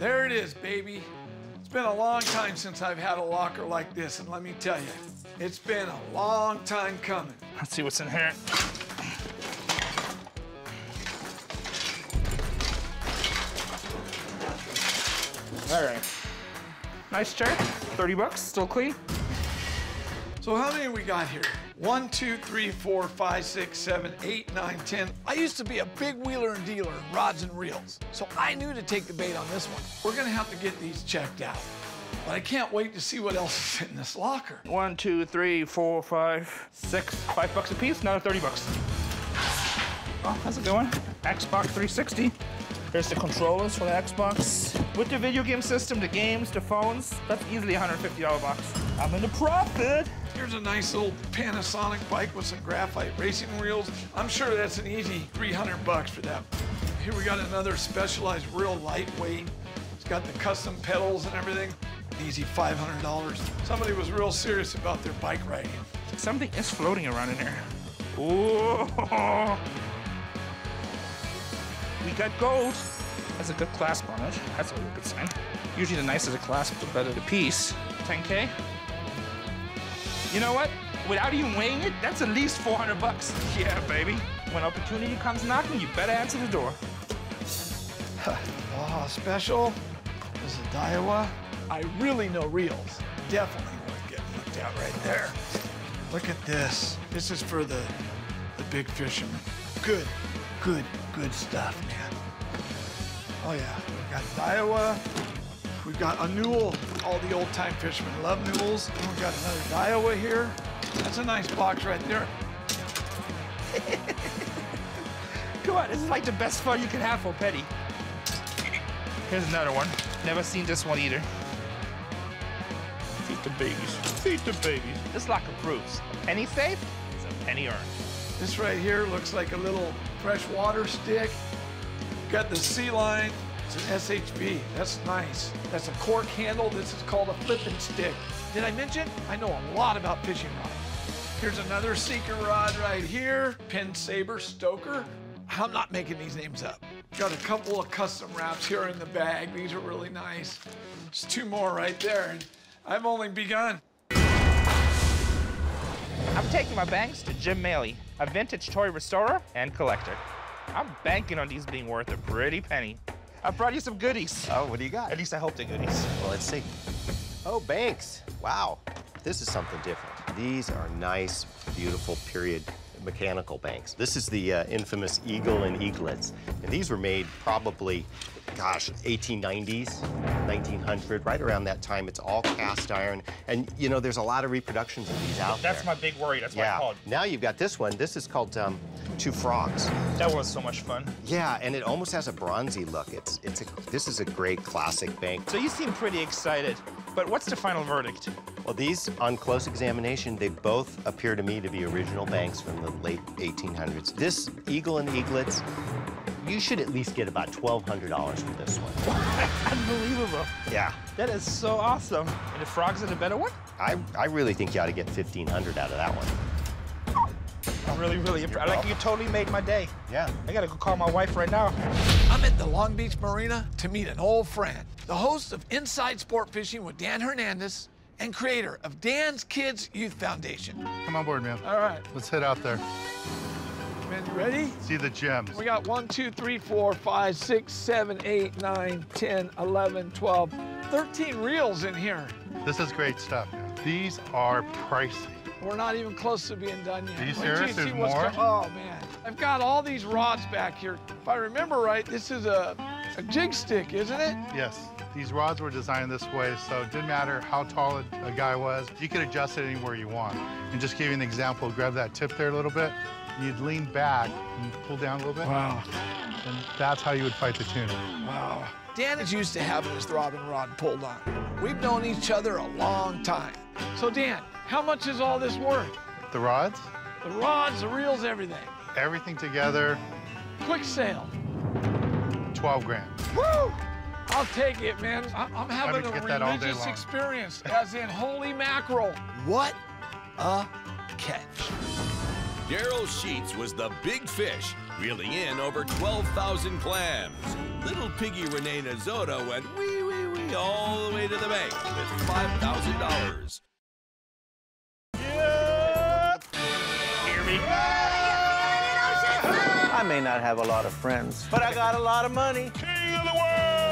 There it is, baby. It's been a long time since I've had a locker like this, and let me tell you, it's been a long time coming. Let's see what's in here. All right. Nice chair. 30 bucks, still clean. So how many we got here? One, two, three, four, five, six, seven, eight, nine, ten. I used to be a big wheeler and dealer in rods and reels, so I knew to take the bait on this one. We're gonna have to get these checked out. But I can't wait to see what else is in this locker. One, two, three, four, five, six, five bucks a piece, another 30 bucks. Oh, a good one. Xbox 360. There's the controllers for the Xbox. With the video game system, the games, the phones, that's easily $150 box. I'm in the profit. Here's a nice little Panasonic bike with some graphite racing wheels. I'm sure that's an easy 300 bucks for that. Here we got another specialized, real lightweight. It's got the custom pedals and everything. Easy $500. Somebody was real serious about their bike riding. Something is floating around in here. Ooh. We got gold. That's a good clasp on it. That's a good sign. Usually the nicer the clasp, the better the piece. 10K. You know what? Without even weighing it, that's at least 400 bucks. Yeah, baby. When opportunity comes knocking, you better answer the door. Oh, special. This is a Daiwa. I really know reels. Definitely worth getting looked at right there. Look at this. This is for the, the big fisherman. Good, good, good stuff, man. Oh yeah, we got Daiwa. We've got a Newell. All the old-time fishermen love newels. And we got another Daiwa here. That's a nice box right there. Come on, this is like the best fun you can have for Petty. Here's another one. Never seen this one either. Feed the babies. Feed the babies. This locker proves a penny saved is a penny earned. This right here looks like a little freshwater stick. Got the sea line. It's an SHB. That's nice. That's a cork handle. This is called a flipping stick. Did I mention? I know a lot about fishing rods. Here's another seeker rod right here. Penn Saber Stoker. I'm not making these names up. Got a couple of custom wraps here in the bag. These are really nice. There's two more right there, and I've only begun. I'm taking my banks to Jim Maley, a vintage toy restorer and collector. I'm banking on these being worth a pretty penny. I brought you some goodies. Oh, what do you got? At least I hope they're goodies. Well, let's see. Oh, banks. Wow. This is something different. These are nice, beautiful period mechanical banks. This is the uh, infamous Eagle and Eaglets. And these were made probably, gosh, 1890s, 1900, right around that time. It's all cast iron. And, you know, there's a lot of reproductions of these out That's there. That's my big worry. That's why I yeah. called. Now you've got this one. This is called um, Two Frogs. That was so much fun. Yeah, and it almost has a bronzy look. It's, it's a, this is a great classic bank. So you seem pretty excited, but what's the final verdict? Well, these, on close examination, they both appear to me to be original banks from the late 1800s. This Eagle and Eaglets, you should at least get about $1,200 for this one. Unbelievable. Yeah. That is so awesome. And the frogs are the better one? I, I really think you ought to get 1500 out of that one. I'm really, really impressed. Like you totally made my day. Yeah. I gotta go call my wife right now. I'm at the Long Beach Marina to meet an old friend, the host of Inside Sport Fishing with Dan Hernandez and creator of Dan's Kids Youth Foundation. Come on board, man. All right, Let's head out there. You ready? See the gems. We got one, two, three, four, five, six, seven, eight, nine, 10, 11, 12, 13 reels in here. This is great stuff. These are pricey. We're not even close to being done yet. Are you serious? see There's more? oh, man. I've got all these rods back here. If I remember right, this is a, a jig stick, isn't it? Yes, these rods were designed this way, so it didn't matter how tall a, guy was. You could adjust it anywhere you want. And just give you an example, grab that tip there a little bit, and you'd lean back and pull down a little bit, Wow. and that's how you would fight the tuna. Wow. Dan is used to having his throbbing rod pulled on. We've known each other a long time. So, Dan, how much is all this worth? The rods, The rods, the reels, everything. everything together, Quick sale. 12 grand. Woo! I'll take it, man. I- I'm having a get that all day religious experience, as in holy mackerel. What a catch. Darrell Sheets was the big fish reeling in over 12,000 clams. Little piggy Rene Nezhoda went wee wee wee all the way to the bank with $5,000. Hear me? I may not have a lot of friends, but I got a lot of money. King of the world!